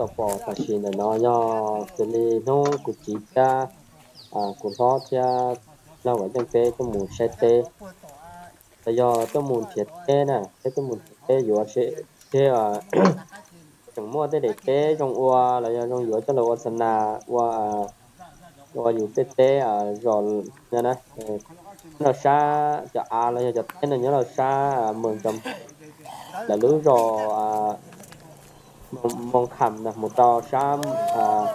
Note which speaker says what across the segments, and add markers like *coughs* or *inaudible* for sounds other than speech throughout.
Speaker 1: tập bỏ phát triển là nó do cái li nó của chị cha à của nó cha, nó ở trong cái cái mùn xe tê. Là do cái mùn thiệt tê nè, cái cái mùn tê vừa sẽ thế à *coughs* chẳng mua thế để tê trong ua, là do trong giữa cho là ua sân na, ua à, ua dù tê tê à rồi nè nó xa, cho a là cho tê, là nhớ là xa à, mừng trong là lứa rồi à một trò sam à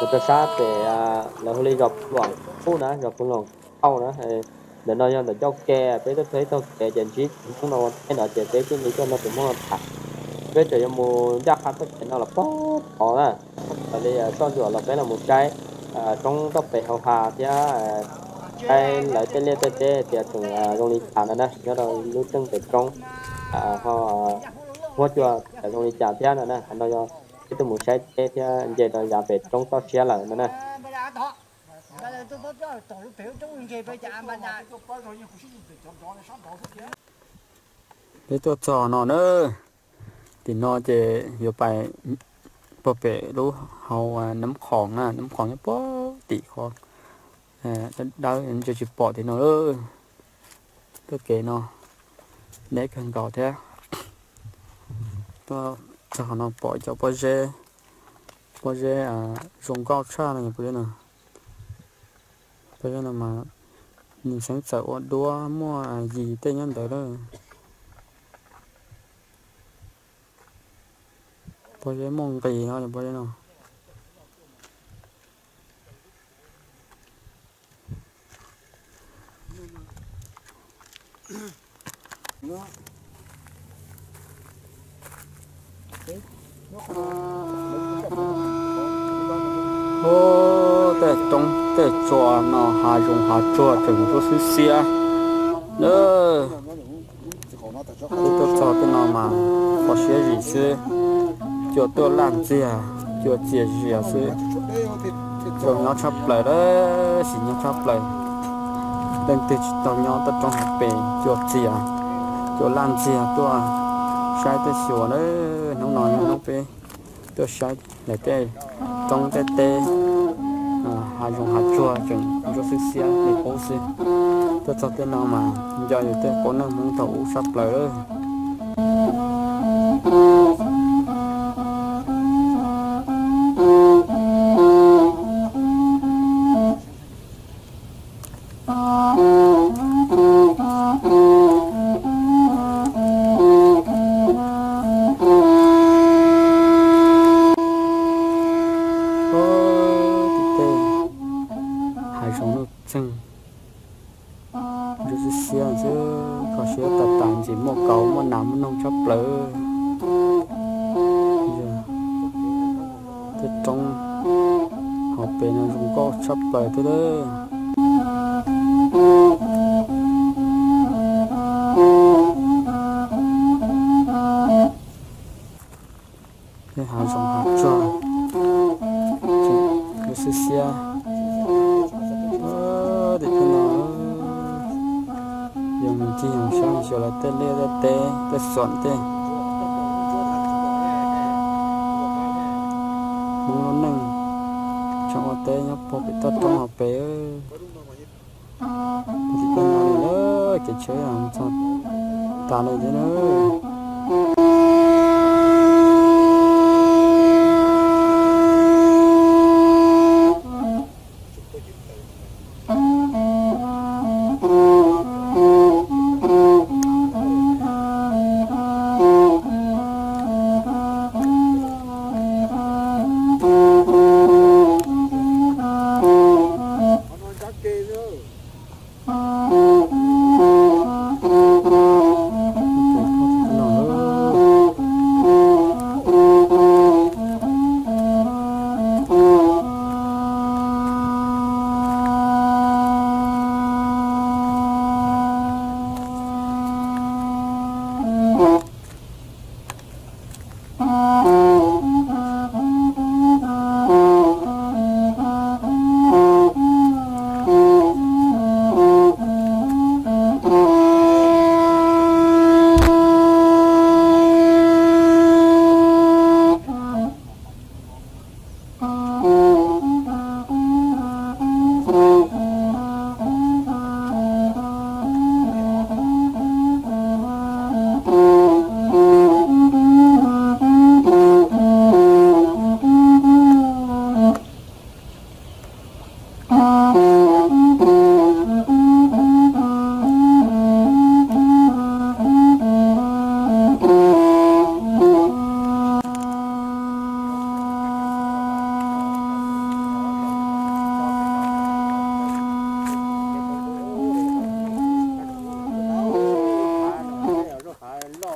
Speaker 1: một trò sát để à là hơi gặp loạn phú nữa gặp phú lòng sau đó. Thì để nói cho để cho kè với tôi thấy tôi kè chân chít không đâu, cái nào chạy tới cái lý cho nó cũng muốn thật với trời cho mùa chắc hẳn tất cả nó là bó bỏ nè tại đây à, so rửa là cái là một cái à trong tóc bể hậu hà thì à cái lại tên lên tên tê thì thường trong à, lý thả nè nhớ là lưu chân để trong à họ mua chùa ở trong đi chả thế nữa nè. Anh nói cho cái tôi muốn sai thế thì về đó giá về trong tao xe lại nữa nè.
Speaker 2: Để tôi cho nó nữa. Thì nó chỉ vừa bài bờ bể lũ hầu nấm khoảng à nấm khoảng à, nhá bó tỉ khỏng à đau anh cho chụp bỏ thì nó ơi. Tôi kể nó để cần gò thế to cho nó bỏ cho bao giờ à dùng cao cha này bây giờ nào bây giờ nào mà mình sáng sợ đua mua gì tên nhân tới đó bao mong kỳ nó là bao nào Yeah. Ô để trong để cho nó hà dùng hà cho chừng cho xí xía nữa thì tôi cho nó mà, có 些 gì chứ cho tôi làm gì à? Cho chia gì à chứ cho nó chấp lại đó xin nó lại. Lên từ cho nó tới trong hộp bể cho gì à cho làm gì à tôi à? Sai tới sửa nữa nó nói nó về tôi sai để cái trong cái tê ờ, hà dùng hà chua, chừng cho sức xia để cố xe tôi cho cái nào mà. Giờ thì tê có năng muốn thấu sắp chân rồi xe chứ có xe tập tàn chỉ một cầu mà nằm nông chóc lỡ. Ờ. Thế trong học bên nó cũng có chóc lỡ thế đấy. dùng mình chi dùng xong rồi là tê lia tê tê xoắn tê không nó nâng. Cho tê nhá bộ bị tắt trong hộp bé thì con nó nữa cái chơi làm sao ta lại thế nữa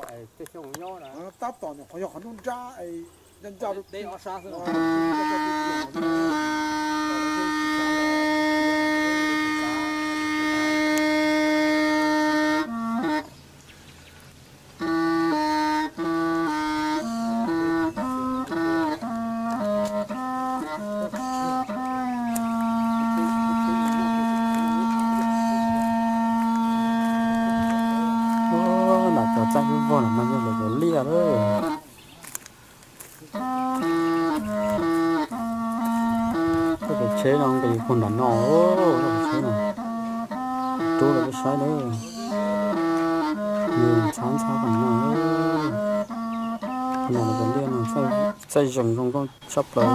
Speaker 3: 哎，这些红药呢？啊，大包呢，红药很多扎，哎，人家都得要杀死。
Speaker 2: Chế nó cái con đàn nó ô chế nó chú là cái sai đấy nhiều chán chán còn nó nó là cái lia nó xây xây dựng trong con chấp rồi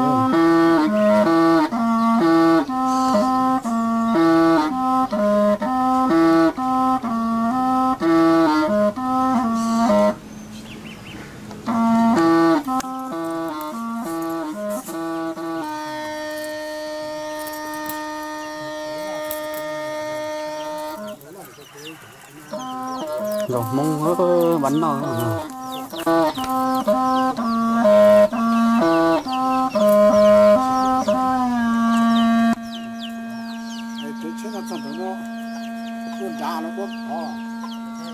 Speaker 2: rồi, mong hết bánh nó Hãy subscribe cho kênh Ghiền Mì Gõ Để không bỏ lỡ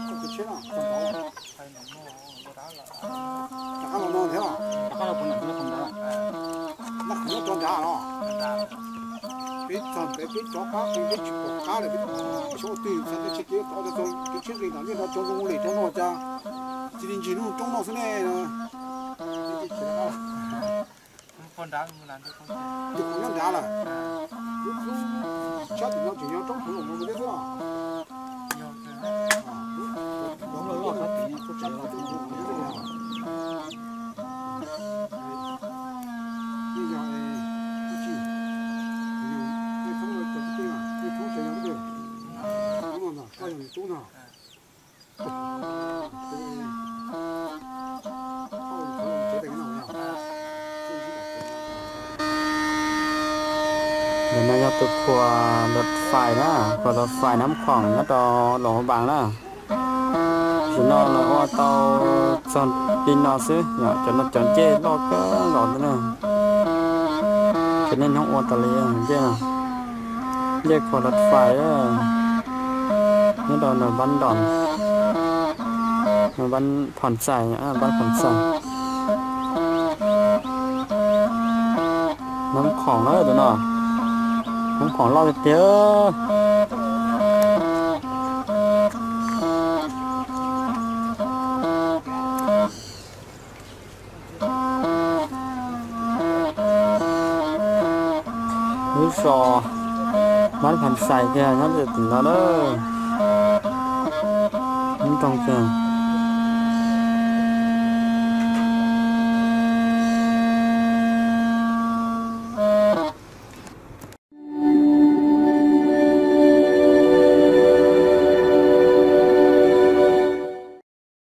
Speaker 2: những video hấp dẫn 别装，别别装假，别别去假的，别小对，现在去给搞的装，给去给人家那装中来装到家，今天进入装到是来呢，这就去了， con đá một lần thôi con 就可能炸了。有有小地方就要装出了，我们这是啊， nhiều rồi 装
Speaker 3: 了要他地不知
Speaker 2: nên nó nhập được của lượt phải đó, của lượt phải nắm khoảng nó đó lỗ bằng đó. Chúng nó nó qua tàu chọn pin nó xứ nhỏ cho chọn chê lo cái lỗ nữa nè cho nên không qua tàu liền chứ nào. Giờ của lượt phải đó nó đó nó văn đòn nó văn xài nhá văn phản xài. À, nắm khoảng đó đó. ผมขอรอบเดียวรู้สอมันผันใส่แกนั้นเด็ดถึงแล้วเด้อมันต้องเจอ